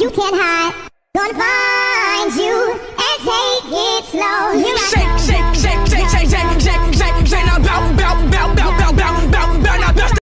you can't hide. Gonna find you and take it slow. You I come.